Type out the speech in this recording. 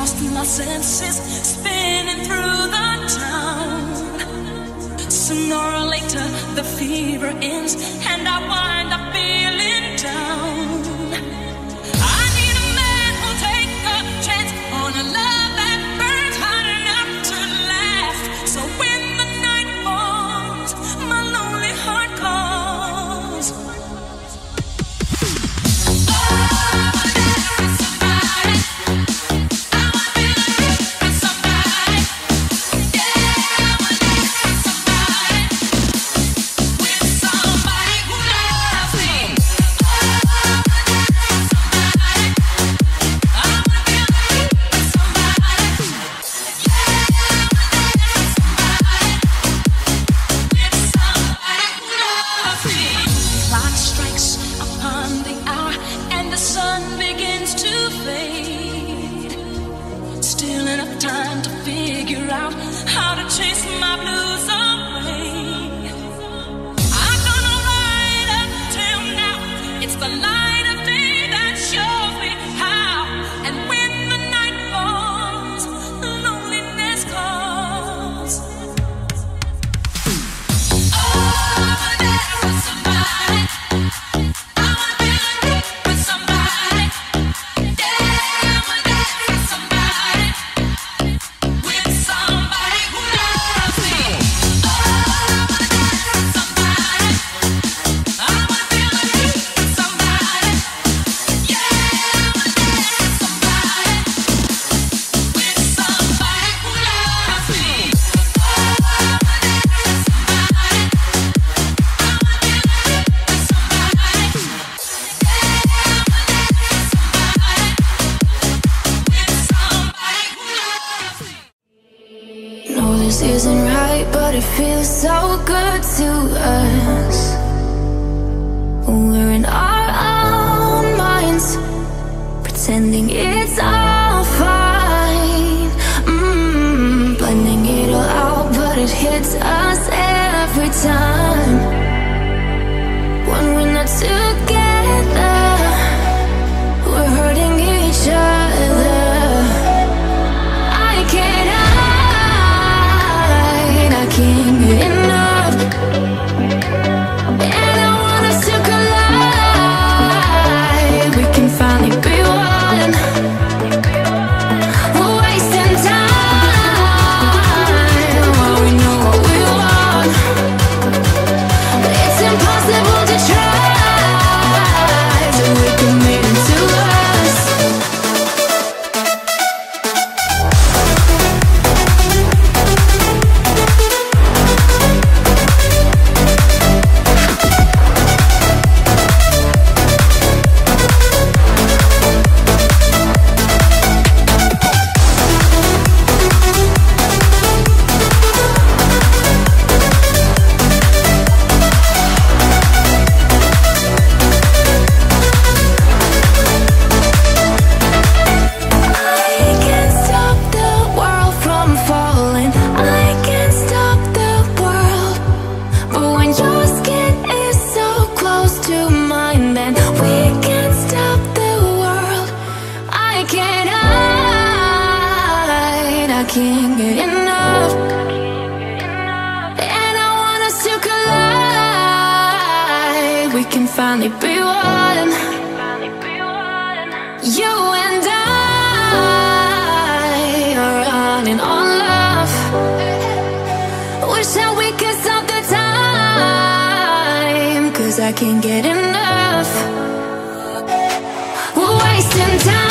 lost my senses, spinning through the town. Sooner or later, the fever ends, and I wind up sun begins to fade. Still enough time to figure out how to chase my blues this isn't right, but it feels so good to us. We're in our own minds, pretending it's all fine. Mm, blending it all out, but it hits us every time. Get enough. And I want us to collide. We can finally be one. You and I are running on love. Wish that we could stop the time. Cause I can't get enough. We're wasting time.